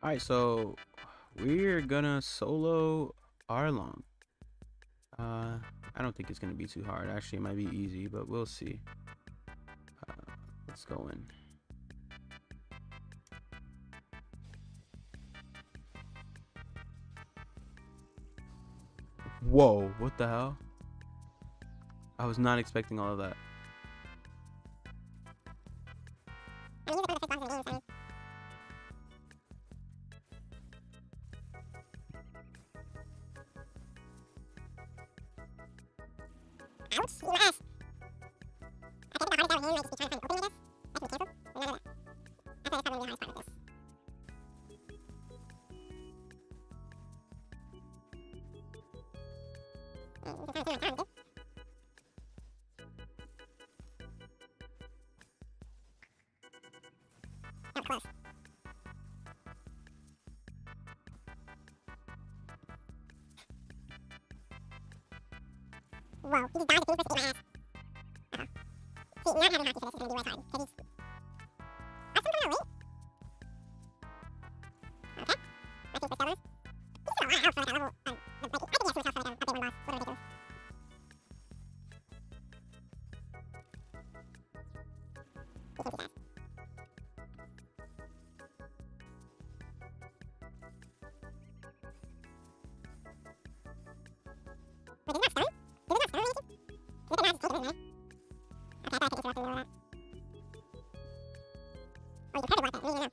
All right, so we're gonna solo Arlong. Uh, I don't think it's gonna be too hard. Actually, it might be easy, but we'll see. Uh, let's go in. Whoa, what the hell? I was not expecting all of that. Ass. I think the hardest part of might just be trying to find opening, I guess. That's been canceled. I that's probably the hardest part of this. Can. That was Whoa, he just died to my ass. Uh-oh. See, not having Haki for is gonna be really hard, because he's... That's some kind of weight. Okay. I think we're still He's still a lot of health for like a level... Um, I think. Wait, did not stun? You that. I did a lot of damage.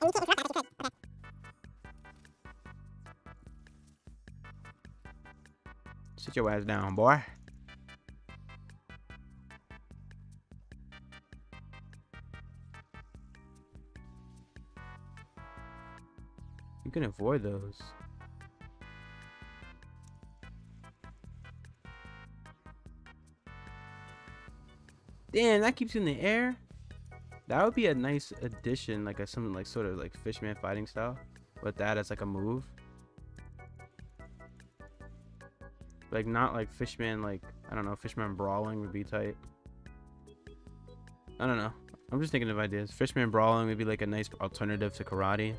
And you can't interrupt that, you could. Okay. Sit your ass down, boy. You can avoid those. Damn, that keeps you in the air. That would be a nice addition, like a something like sort of like Fishman fighting style, with that as like a move. Like not like Fishman, like I don't know, Fishman brawling would be tight. I don't know. I'm just thinking of ideas. Fishman brawling would be like a nice alternative to karate.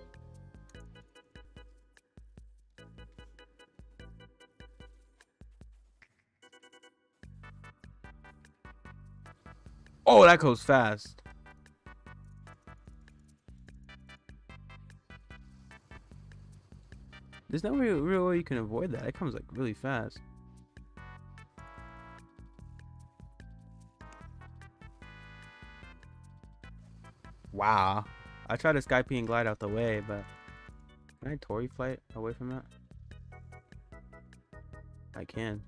Oh, that goes fast. There's no real, real way you can avoid that. It comes like really fast. Wow. I tried to Skype and glide out the way, but can I Tori flight away from that? I can.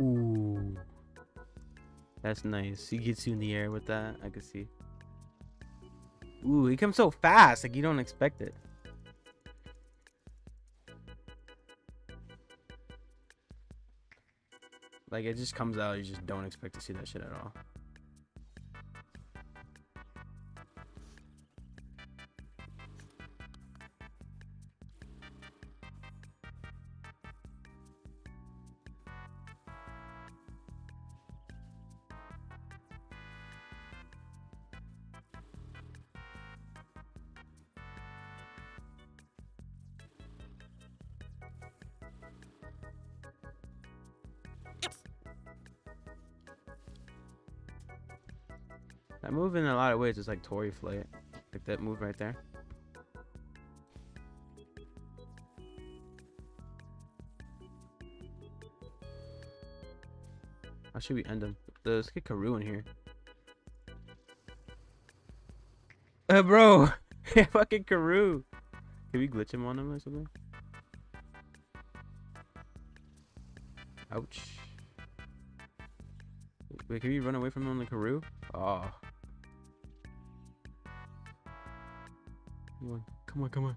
Ooh. That's nice. He gets you in the air with that. I can see. Ooh, he comes so fast. Like, you don't expect it. Like, it just comes out. You just don't expect to see that shit at all. That move in a lot of ways is like Tori flight. Like that move right there. How should we end him? Let's get Karu in here. Uh, bro! Fucking Karu! Can we glitch him on him or something? Ouch. Wait, can we run away from him on the Karu? Oh. Come on, come on, come on,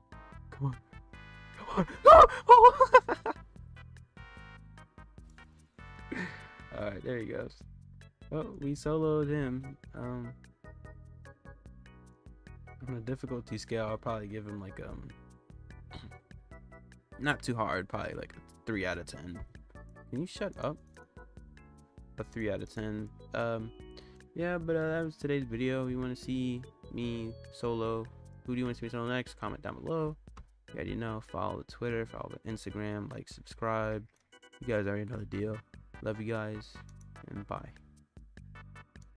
come on, come on. Oh! Alright, there he goes. Oh, we soloed him. Um, on a difficulty scale, I'll probably give him like um, not too hard, probably like three out of ten. Can you shut up? A three out of ten. Um, yeah, but uh, that was today's video. You want to see me solo? Who do you want to see me solo next? Comment down below. You already know. Follow the Twitter, follow the Instagram, like, subscribe. You guys already know the deal. Love you guys, and bye.